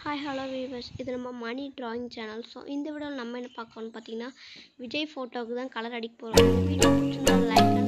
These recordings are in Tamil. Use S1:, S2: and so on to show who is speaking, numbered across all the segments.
S1: ஹாய் ஹலோ வீவர்ஸ் இது நம்ம மணி டிராயிங் சேனல் ஸோ இந்த வீடியோவில் நம்ம என்ன பார்க்கணும்னு பார்த்தீங்கன்னா விஜய் ஃபோட்டோவுக்கு தான் கலர் அடிக்க போகிறோம் வீடியோ பிடிச்சிருந்தா லைக்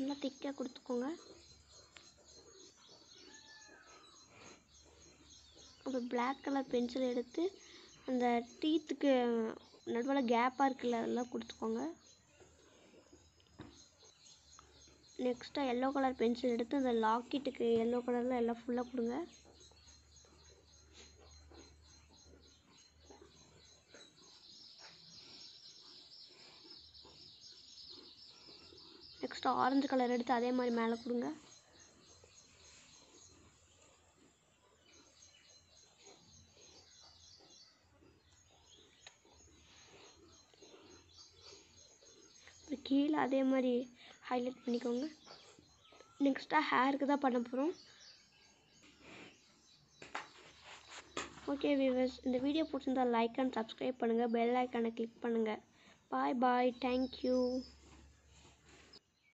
S1: நல்லா திக்காக கொடுத்துக்கோங்க. அப்புறம் பிளாக் கலர் பென்சில் எடுத்து அந்த டீத்துக்கு நடுவில் கேப்பாக இருக்குல்ல அதெல்லாம் கொடுத்துக்கோங்க. நெக்ஸ்ட்டாக எல்லோ கலர் பென்சில் எடுத்து அந்த லாக்கெட்டுக்கு எல்லோ கலரில் எல்லாம் ஃபுல்லாக கொடுங்க. நெக்ஸ்ட்டு ஆரஞ்சு கலர் எடுத்து அதே மாதிரி மேலே கொடுங்க. அப்புறம் கீழே அதே மாதிரி ஹைலைட் பண்ணிக்கோங்க. நெக்ஸ்ட்டாக ஹேருக்கு தான் பண்ண போகிறோம் ஓகே வியூவர்ஸ் இந்த வீடியோ பிடிச்சிருந்தா லைக் அண்ட் சப்ஸ்கிரைப் பண்ணுங்கள் பெல் ஐக்கானை கிளிக் பண்ணுங்கள் பாய் பாய் தேங்க்யூ